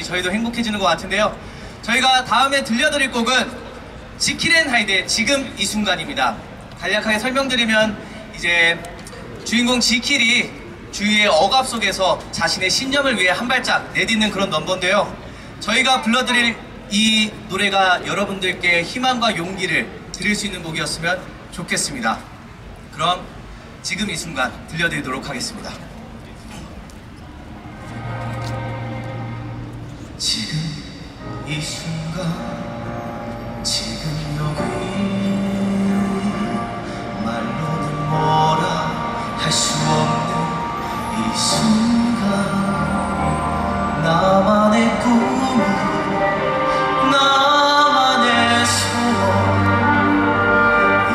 보니 저희도 행복해지는 것 같은데요. 저희가 다음에 들려드릴 곡은 지킬앤 하이드의 지금 이 순간입니다. 간략하게 설명드리면 이제 주인공 지킬이 주위의 억압 속에서 자신의 신념을 위해 한 발짝 내딛는 그런 넘버인데요. 저희가 불러드릴 이 노래가 여러분들께 희망과 용기를 드릴 수 있는 곡이었으면 좋겠습니다. 그럼 지금 이 순간 들려드리도록 하겠습니다. 지금 이 순간 지금 여기. 말로는 뭐라 할 수 없는 이 순간. 나만의 꿈 나만의 소원.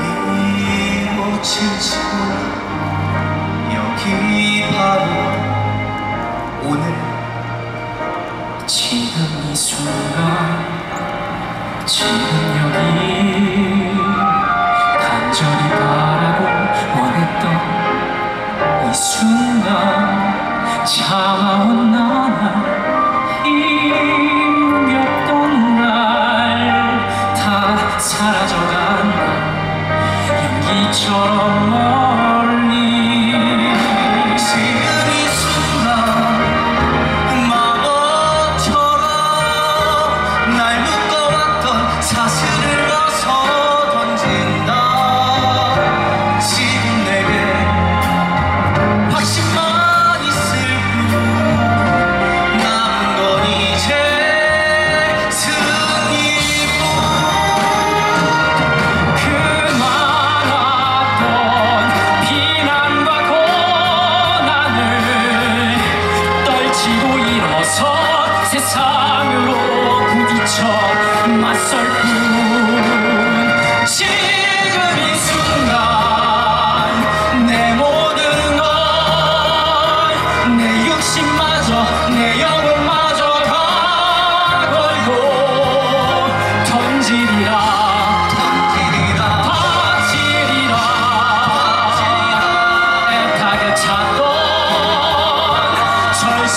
이루어질 줄 여기 바로 오늘. 지금 이 순간 지금 여기 간절히 바라고 원했던 이 순간 차가운 나날 힘겹던 날 다 사라져간 연기처럼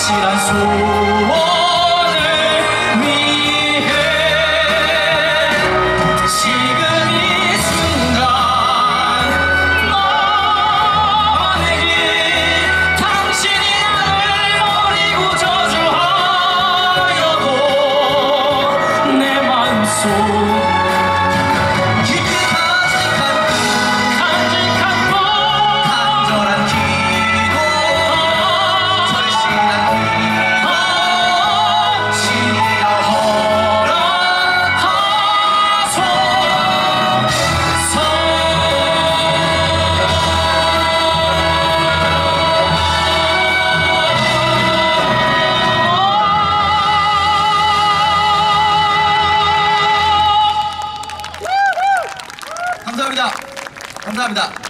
절실한 감사합니다.